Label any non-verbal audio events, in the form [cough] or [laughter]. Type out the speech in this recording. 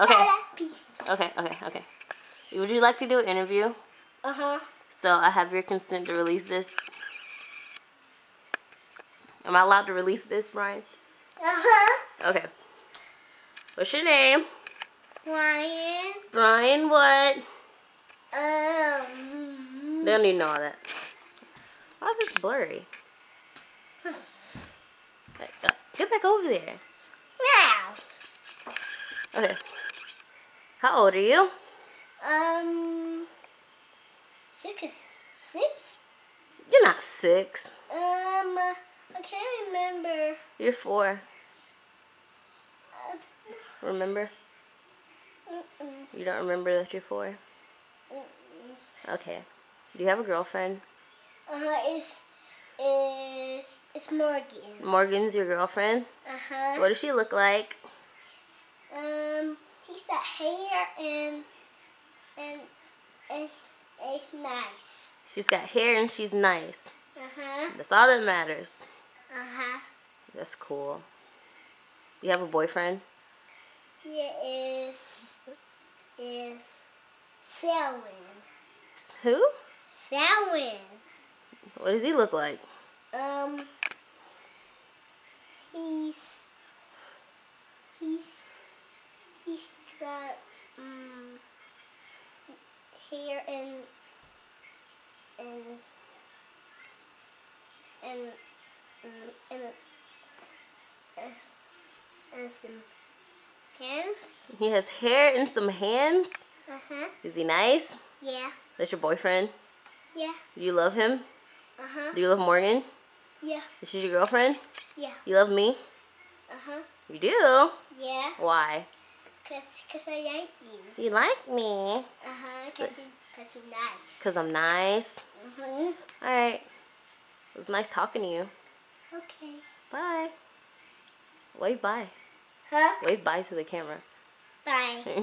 Okay. Okay, okay, okay. Would you like to do an interview? Uh huh. So I have your consent to release this. Am I allowed to release this, Brian? Uh huh. Okay. What's your name? Ryan. Brian what? Um. They don't even know all that. Why is this blurry? Get back over there. Meow. Okay. How old are you? Um. Six. is- Six. You're not six. Um. I can't remember. You're four. Uh, Remember? mm-mm, You don't remember that you're four? mm-mm. Okay. Do you have a girlfriend? Uh-huh, it's, it's, it's Morgan. Morgan's your girlfriend? Uh-huh. What does she look like? Um, he's got hair and, and, and it's nice. She's got hair and she's nice. Uh-huh. That's all that matters. Uh-huh. That's cool. You have a boyfriend? He is, is Selwyn. Who? Selwyn. What does he look like? Um, got, um, hair and, and, and, and, and, some hands. He has hair and some hands. Uh-huh. Is he nice? Yeah. That's your boyfriend? Yeah. Do you love him? Uh-huh. Do you love Morgan? Yeah. Is she your girlfriend? Yeah. You love me? Uh-huh. You do? Yeah. Why? Cause, cause I like you. You like me? Uh-huh. Cause you, cause you're nice. Because I'm nice. Uh-huh. Alright. It was nice talking to you. Okay. Bye. Wave bye. Huh? Wave bye to the camera. Bye. [laughs]